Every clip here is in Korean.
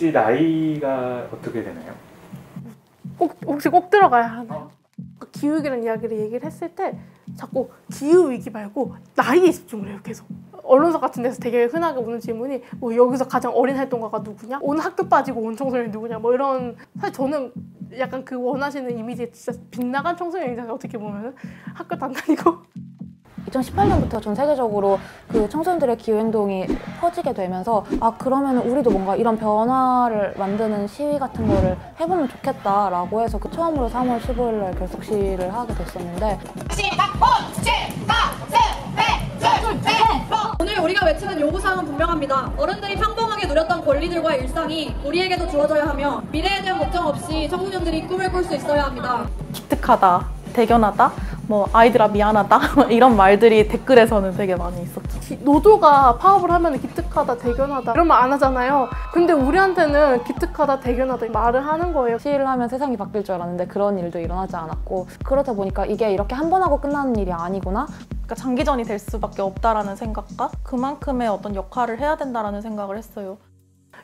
혹시 나이가 어떻게 되나요? 꼭 혹시 꼭 들어가야 하나요? 그 기후위기라는 이야기를 얘기를 했을 때 자꾸 기후위기 말고 나이에 집중을 해요 계속. 언론사 같은 데서 되게 흔하게 오는 질문이 뭐 여기서 가장 어린 활동가가 누구냐? 오늘 학교 빠지고 온 청소년이 누구냐? 뭐 이런 사실 저는 약간 그 원하시는 이미지 진짜 빗나간 청소년이잖아요 어떻게 보면 학교도 안 다니고 2018년부터 전 세계적으로 그 청소년들의 기후행동이 퍼지게 되면서 아 그러면 우리도 뭔가 이런 변화를 만드는 시위 같은 거를 해보면 좋겠다라고 해서 그 처음으로 3월 15일 날 결석시를 하게 됐었는데 오늘 우리가 외치는 요구사항은 분명합니다. 어른들이 평범하게 누렸던 권리들과 일상이 우리에게도 주어져야 하며 미래에 대한 걱정 없이 청소년들이 꿈을 꿀 수 있어야 합니다. 기특하다, 대견하다, 뭐 아이들아 미안하다 이런 말들이 댓글에서는 되게 많이 있었죠. 기- 노조가 파업을 하면 기특하다 대견하다 이런 말 안 하잖아요 근데 우리한테는 기특하다 대견하다 이 말을 하는 거예요 시위를 하면 세상이 바뀔 줄 알았는데 그런 일도 일어나지 않았고 그러다 보니까 이게 이렇게 한 번 하고 끝나는 일이 아니구나 그러니까 장기전이 될 수밖에 없다라는 생각과 그만큼의 어떤 역할을 해야 된다라는 생각을 했어요.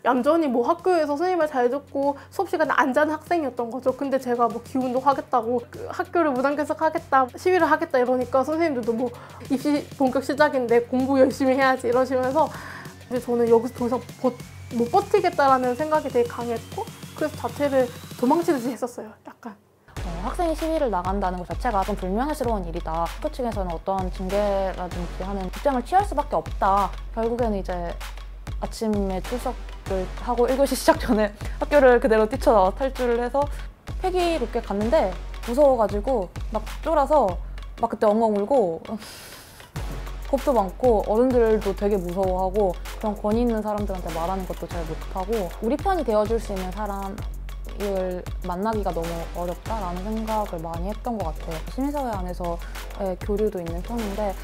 얌전히 뭐 학교에서 선생님을 잘 듣고 수업 시간에 안 자는 학생이었던 거죠. 근데 제가 뭐 기운도 하겠다고 그 학교를 무단결석 하겠다, 시위를 하겠다 이러니까 선생님들도 뭐 입시 본격 시작인데 공부 열심히 해야지 이러시면서 이제 저는 여기서 더 이상 버, 못 버티겠다라는 생각이 되게 강했고 그래서 자퇴를 도망치듯이 했었어요. 약간. 어, 학생이 시위를 나간다는 것 자체가 좀 불명예스러운 일이다. 학교 측에서는 어떤 징계라든지 하는 입장을 취할 수밖에 없다. 결국에는 이제 아침에 출석을 하고 1교시 시작 전에 학교를 그대로 뛰쳐나와 탈출을 해서 패기롭게 갔는데 무서워가지고 막 쫄아서 막 그때 엉엉 울고 겁도 많고 어른들도 되게 무서워하고 그런 권위 있는 사람들한테 말하는 것도 잘 못하고 우리 편이 되어줄 수 있는 사람을 만나기가 너무 어렵다라는 생각을 많이 했던 것 같아요. 시민사회 안에서의 교류도 있는 편인데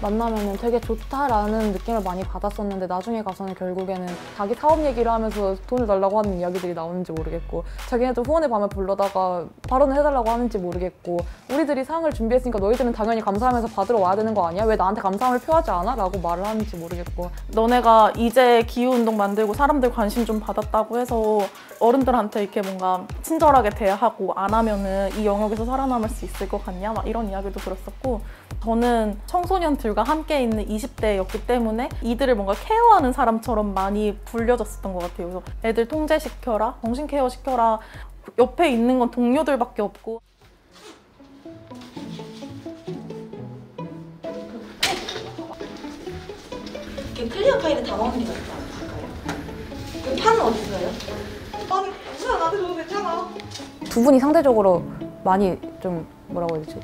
만나면 되게 좋다라는 느낌을 많이 받았었는데 나중에 가서는 결국에는 자기 사업 얘기를 하면서 돈을 달라고 하는 이야기들이 나오는지 모르겠고 자기네들 후원의 밤에 불러다가 발언을 해달라고 하는지 모르겠고 우리들이 상을 준비했으니까 너희들은 당연히 감사하면서 받으러 와야 되는 거 아니야? 왜 나한테 감사함을 표하지 않아? 라고 말을 하는지 모르겠고 너네가 이제 기후운동 만들고 사람들 관심 좀 받았다고 해서 어른들한테 이렇게 뭔가 친절하게 대하고 안 하면은 이 영역에서 살아남을 수 있을 것 같냐? 막 이런 이야기도 들었었고 저는 청소년들과 함께 있는 20대였기 때문에 이들을 뭔가 케어하는 사람처럼 많이 불려졌었던 것 같아요. 그래서 애들 통제시켜라, 정신 케어 시켜라, 옆에 있는 건 동료들밖에 없고 그 클리어 파일에 담아오는 게 낫지 않을까요? 그 판은 어디 있어요? 괜찮아 나한테 줘도 괜찮아 두 분이 상대적으로 많이 좀 뭐라고 해야 되지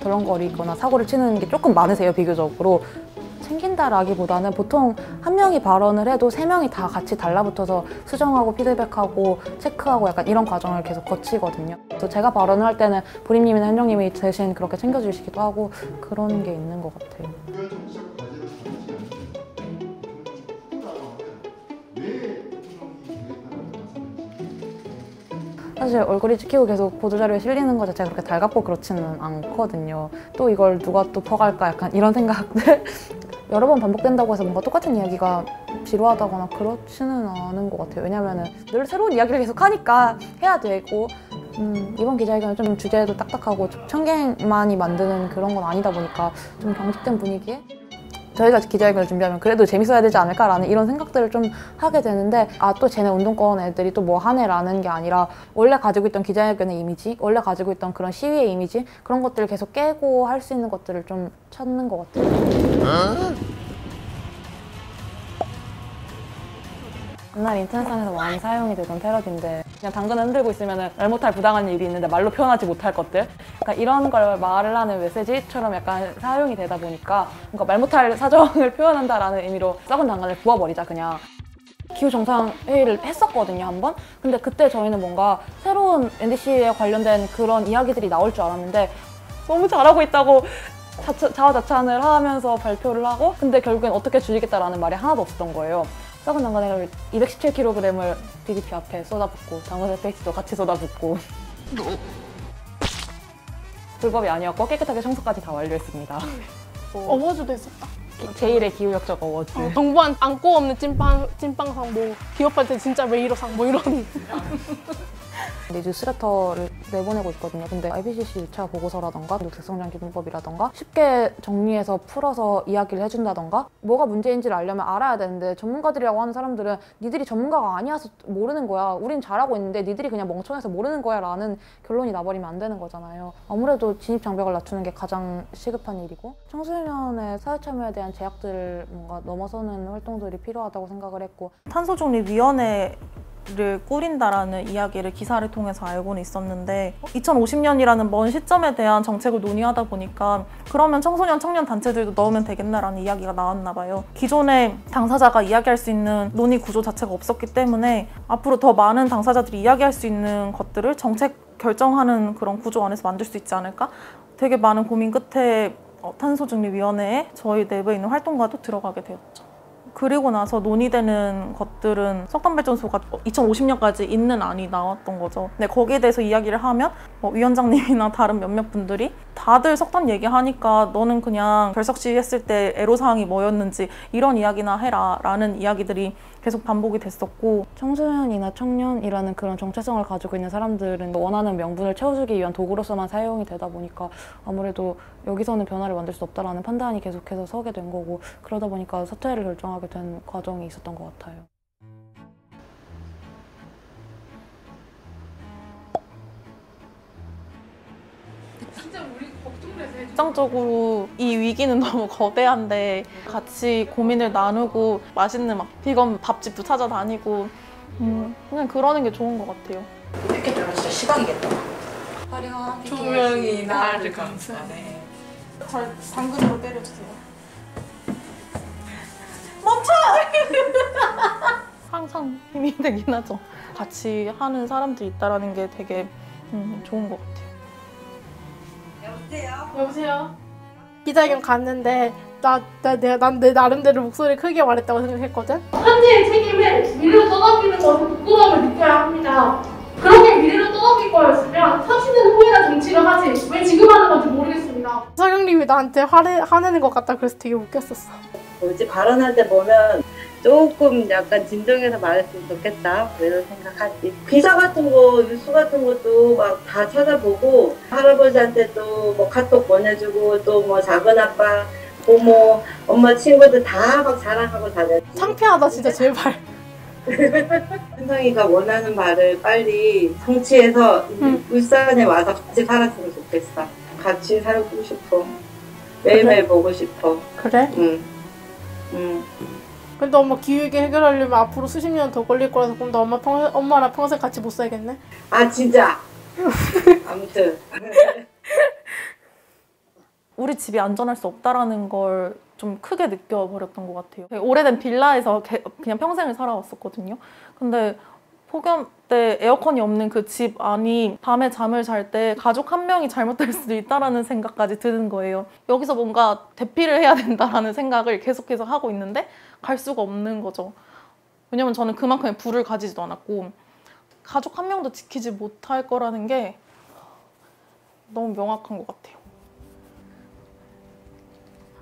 덜렁거리거나 사고를 치는 게 조금 많으세요 비교적으로 챙긴다라기보다는 보통 한 명이 발언을 해도 세 명이 다 같이 달라붙어서 수정하고 피드백하고 체크하고 약간 이런 과정을 계속 거치거든요. 그래서 제가 발언을 할 때는 보림님이나 현정님이 대신 그렇게 챙겨주시기도 하고 그런 게 있는 것 같아요. 사실 얼굴이 찍히고 계속 보도자료에 실리는 것 자체가 그렇게 달갑고 그렇지는 않거든요. 또 이걸 누가 또 퍼갈까 약간 이런 생각들 여러 번 반복된다고 해서 뭔가 똑같은 이야기가 지루하다거나 그렇지는 않은 것 같아요. 왜냐면은 늘 새로운 이야기를 계속 하니까 해야 되고 음, 이번 기자회견은 좀 주제도 딱딱하고 좀 청개만이 만드는 그런 건 아니다 보니까 좀 경직된 분위기에 저희가 기자회견을 준비하면 그래도 재밌어야 되지 않을까라는 이런 생각들을 좀 하게 되는데 아 또 쟤네 운동권 애들이 또 뭐 하네라는 게 아니라 원래 가지고 있던 기자회견의 이미지 원래 가지고 있던 그런 시위의 이미지 그런 것들을 계속 깨고 할 수 있는 것들을 좀 찾는 것 같아요. 옛날 인터넷상에서 많이 사용이 되던 패러디인데 그냥 당근을 흔들고 있으면 말 못할 부당한 일이 있는데 말로 표현하지 못할 것들. 그러니까 이런 걸 말을 하는 메시지처럼 약간 사용이 되다 보니까 뭔가 말 못할 사정을 표현한다라는 의미로 썩은 당근을 부어버리자 그냥. 기후 정상 회의를 했었거든요 한번. 근데 그때 저희는 뭔가 새로운 NDC에 관련된 그런 이야기들이 나올 줄 알았는데 너무 잘하고 있다고 자처, 자화자찬을 하면서 발표를 하고 근데 결국엔 어떻게 줄이겠다라는 말이 하나도 없었던 거예요 썩은 당근을 217kg을 DDP 앞에 쏟아붓고 당근 페이스도 같이 쏟아붓고. 불법이 아니었고 깨끗하게 청소까지 다 완료했습니다. 어워즈도 했었다. 제1의 기후역적 어워즈. 어, 정부한 안고 없는 찐빵 찐빵상 뭐 기업한테 진짜 왜 이러상? 뭐 이런 근데 뉴스레터를 내보내고 있거든요. 근데 IPCC 1차 보고서라던가 녹색성장 기준법이라던가 쉽게 정리해서 풀어서 이야기를 해준다던가 뭐가 문제인지를 알려면 알아야 되는데 전문가들이라고 하는 사람들은 니들이 전문가가 아니어서 모르는 거야. 우린 잘하고 있는데 니들이 그냥 멍청해서 모르는 거야 라는 결론이 나버리면 안 되는 거잖아요. 아무래도 진입 장벽을 낮추는 게 가장 시급한 일이고 청소년의 사회 참여에 대한 제약들을 뭔가 넘어서는 활동들이 필요하다고 생각을 했고 탄소중립위원회 를 꾸린다라는 이야기를 기사를 통해서 알고는 있었는데 2050년이라는 먼 시점에 대한 정책을 논의하다 보니까 그러면 청소년 청년 단체들도 넣으면 되겠나라는 이야기가 나왔나 봐요. 기존의 당사자가 이야기할 수 있는 논의 구조 자체가 없었기 때문에 앞으로 더 많은 당사자들이 이야기할 수 있는 것들을 정책 결정하는 그런 구조 안에서 만들 수 있지 않을까? 되게 많은 고민 끝에 어, 탄소중립위원회에 저희 내부에 있는 활동가도 들어가게 되었죠. 그리고 나서 논의되는 것들은 석탄발전소가 2050년까지 있는 안이 나왔던 거죠. 근데 거기에 대해서 이야기를 하면 뭐 위원장님이나 다른 몇몇 분들이 다들 석탄 얘기하니까 너는 그냥 결석 시 했을 때 애로사항이 뭐였는지 이런 이야기나 해라 라는 이야기들이 계속 반복이 됐었고 청소년이나 청년이라는 그런 정체성을 가지고 있는 사람들은 원하는 명분을 채워주기 위한 도구로서만 사용이 되다 보니까 아무래도 여기서는 변화를 만들 수 없다라는 판단이 계속해서 서게 된 거고 그러다 보니까 사퇴를 결정하게 된 과정이 있었던 것 같아요. 일상적으로 이 위기는 너무 거대한데 같이 고민을 나누고 맛있는 막 비건 밥집도 찾아다니고 음, 그냥 그러는 게 좋은 것 같아요. 피켓들은 진짜 시각이겠다. 화려한 조명이 나를 감싸네. 잘 당근으로 때려주세요. 항상 힘이 되긴 하죠. 같이 하는 사람들이 있다라는 게 되게 음, 좋은 것 같아요. 여보세요. 기자회견 갔는데 나, 나 내가 난 내 나름대로 목소리 크게 말했다고 생각했거든. 현재의 책임을 미래로 떠넘기는 것은 부끄러움을 느껴야 합니다. 그렇게 미래로 떠넘길 거였으면 30년 후에나 정치를 하지 왜 지금 하는 건지 모르겠습니다. 서경님이 나한테 화내, 화내는 것 같다 그래서 되게 웃겼었어. 뭐지 발언할 때 보면 조금 약간 진정해서 말했으면 좋겠다 뭐 이런 생각하지 기사 같은 거 뉴스 같은 것도 막 다 찾아보고 할아버지한테도 뭐 카톡 보내주고 또 뭐 작은 아빠 고모 엄마 친구들 다 막 자랑하고 다녔지 창피하다 진짜 제발. 현성이가 원하는 말을 빨리 성취해서 응. 울산에 와서 같이 살았으면 좋겠어 같이 살고 싶어 매일매일 보고 싶어 그래? 응. 응. 근데 엄마 기후위기 해결하려면 앞으로 수십 년 더 걸릴 거라서 그럼 나 엄마 평, 엄마랑 평생 같이 못 살겠네? 아 진짜 아무튼 우리 집이 안전할 수 없다라는 걸 좀 크게 느껴버렸던 것 같아요. 오래된 빌라에서 개- 그냥 평생을 살아왔었거든요. 근데 폭염 때 에어컨이 없는 그 집 안이 밤에 잠을 잘 때 가족 한 명이 잘못될 수도 있다라는 생각까지 드는 거예요. 여기서 뭔가 대피를 해야 된다라는 생각을 계속해서 하고 있는데 갈 수가 없는 거죠. 왜냐면 저는 그만큼의 부를 가지지도 않았고 가족 한 명도 지키지 못할 거라는 게 너무 명확한 것 같아요.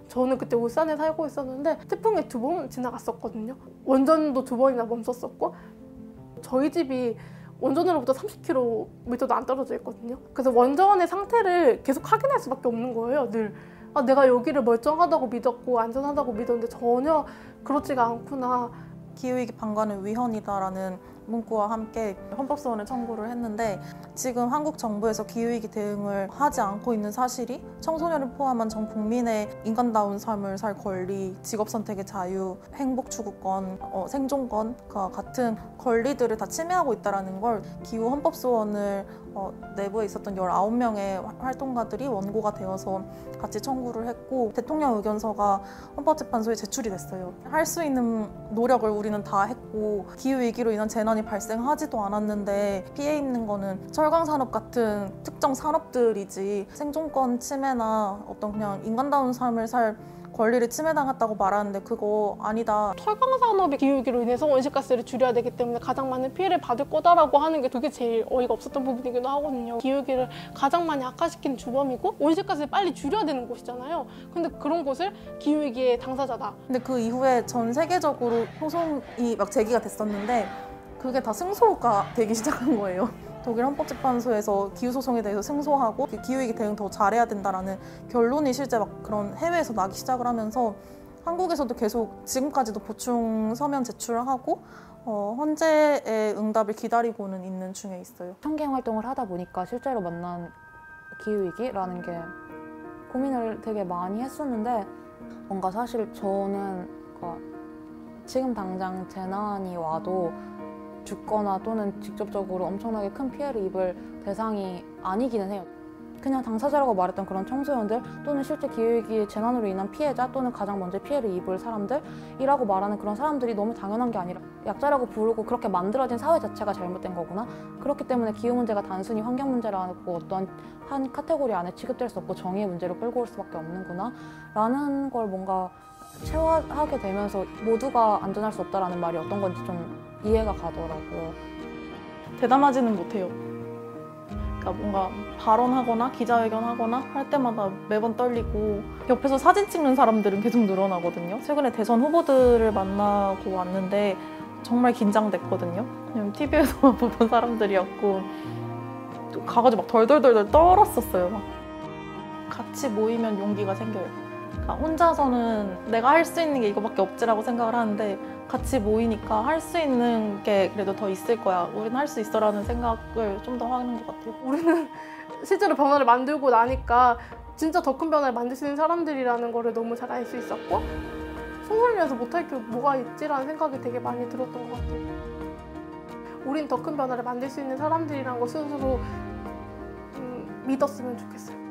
저는 그때 울산에 살고 있었는데 태풍이 두 번 지나갔었거든요. 원전도 두 번이나 멈췄었고 저희 집이 원전으로부터 30km도 안 떨어져 있거든요. 그래서 원전의 상태를 계속 확인할 수밖에 없는 거예요. 늘 아, 내가 여기를 멀쩡하다고 믿었고 안전하다고 믿었는데 전혀 그렇지가 않구나. 기후위기 방관은 위헌이다라는 문구와 함께 헌법소원을 청구를 했는데 지금 한국 정부에서 기후위기 대응을 하지 않고 있는 사실이 청소년을 포함한 전 국민의 인간다운 삶을 살 권리, 직업 선택의 자유, 행복 추구권, 어, 생존권과 같은 권리들을 다 침해하고 있다는 걸 기후 헌법소원을 어, 내부에 있었던 19명의 활동가들이 원고가 되어서 같이 청구를 했고 대통령 의견서가 헌법재판소에 제출이 됐어요. 할 수 있는 노력을 우리는 다 했고 기후 위기로 인한 재난 이 발생하지도 않았는데 피해 입는 거는 철강 산업 같은 특정 산업들이지 생존권 침해나 어떤 그냥 인간다운 삶을 살 권리를 침해당했다고 말하는데 그거 아니다. 철강 산업의 기후위기로 인해서 온실가스를 줄여야 되기 때문에 가장 많은 피해를 받을 거다라고 하는 게 그게 제일 어이가 없었던 부분이기도 하거든요. 기후위기를 가장 많이 악화시키는 주범이고 온실가스를 빨리 줄여야 되는 곳이잖아요. 근데 그런 곳을 기후위기의 당사자다. 근데 그 이후에 전 세계적으로 소송이 막 제기가 됐었는데 그게 다 승소가 되기 시작한 거예요. 독일 헌법재판소에서 기후 소송에 대해서 승소하고 기후위기 대응 더 잘해야 된다라는 결론이 실제 막 그런 해외에서 나기 시작을 하면서 한국에서도 계속 지금까지도 보충 서면 제출을 하고 어, 헌재의 응답을 기다리고는 있는 중에 있어요. 청갱 활동을 하다 보니까 실제로 만난 기후위기라는 게 고민을 되게 많이 했었는데 뭔가 사실 저는 그러니까 지금 당장 재난이 와도 죽거나 또는 직접적으로 엄청나게 큰 피해를 입을 대상이 아니기는 해요. 그냥 당사자라고 말했던 그런 청소년들 또는 실제 기후위기 재난으로 인한 피해자 또는 가장 먼저 피해를 입을 사람들이라고 말하는 그런 사람들이 너무 당연한 게 아니라 약자라고 부르고 그렇게 만들어진 사회 자체가 잘못된 거구나 그렇기 때문에 기후 문제가 단순히 환경 문제라고 어떤 한 카테고리 안에 취급될 수 없고 정의의 문제로 끌고 올 수밖에 없는구나 라는 걸 뭔가 체화하게 되면서 모두가 안전할 수 없다라는 말이 어떤 건지 좀 이해가 가더라고요. 대담하지는 못해요. 그러니까 뭔가 발언하거나 기자회견하거나 할 때마다 매번 떨리고 옆에서 사진 찍는 사람들은 계속 늘어나거든요. 최근에 대선 후보들을 만나고 왔는데 정말 긴장됐거든요. 그냥 TV에서만 보던 사람들이었고 또 가가지고 막 덜덜덜덜 떨었었어요. 막. 같이 모이면 용기가 생겨요. 그러니까 혼자서는 내가 할 수 있는 게 이거밖에 없지라고 생각을 하는데 같이 모이니까 할 수 있는 게 그래도 더 있을 거야. 우리는 할 수 있어라는 생각을 좀 더 하는 것 같아요. 우리는 실제로 변화를 만들고 나니까 진짜 더 큰 변화를 만들 수 있는 사람들이라는 거를 너무 잘 알 수 있었고 송소리면서 못할 게 뭐가 있지라는 생각이 되게 많이 들었던 것 같아요. 우린 더 큰 변화를 만들 수 있는 사람들이라는 거 스스로 음, 믿었으면 좋겠어요.